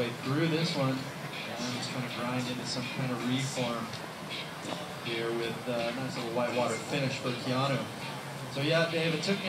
way through this one. And just trying to grind into some kind of reform here with a nice little whitewater finish for Keanu. So yeah, Dave, it took me